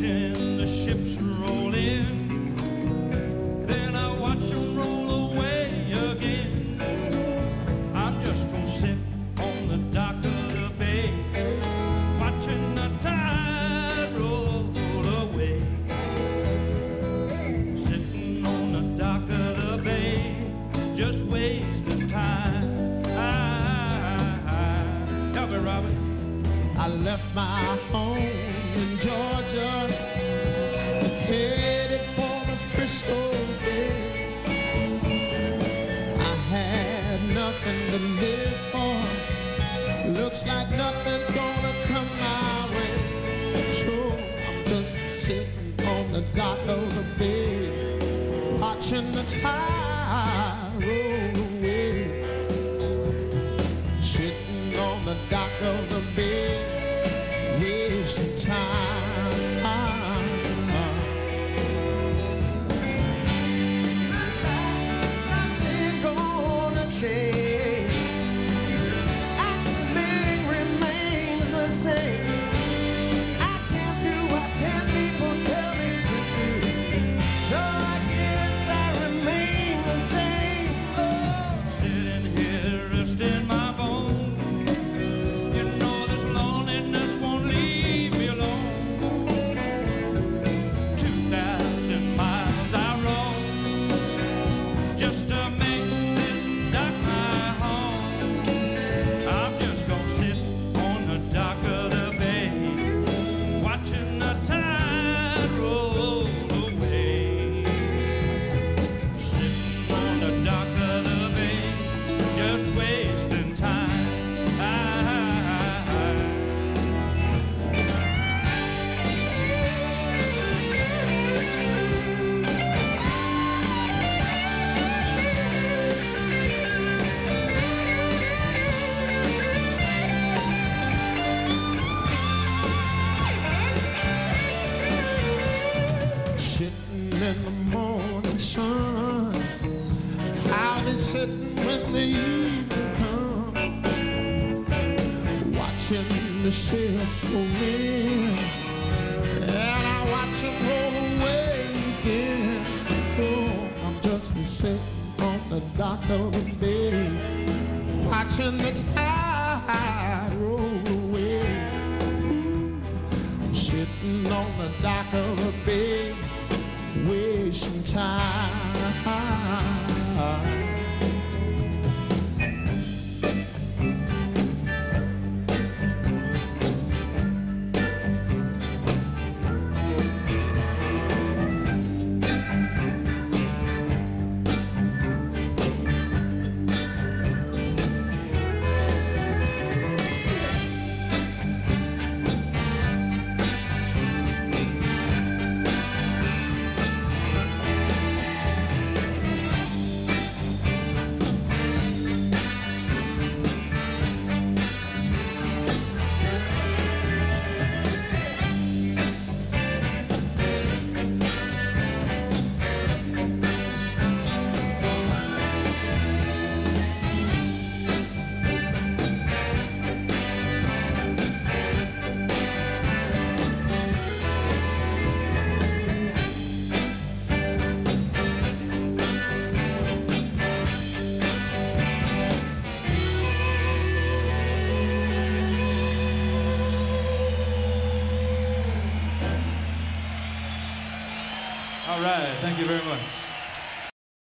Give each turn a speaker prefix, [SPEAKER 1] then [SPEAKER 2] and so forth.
[SPEAKER 1] the ships roll
[SPEAKER 2] in. Then I watch roll away again. I'm just gonna sit on the dock of the bay, watching the tide roll away. Sitting on the dock of the bay, just wasting time. Help me, I
[SPEAKER 1] left my home in Georgia nothing to live for. Looks like nothing's gonna come my way. So I'm just sitting on the dock of the bay, watching the tide roll away. Sitting on the dock of the bay,
[SPEAKER 2] in the morning sun, I'll be sitting when the evening comes, watching the ships roll in, and I watch them roll away again. Oh, I'm just sitting on the dock of the bay, watching the tide roll away. I'm sitting on the dock of wasting time.
[SPEAKER 1] Right, thank you very much.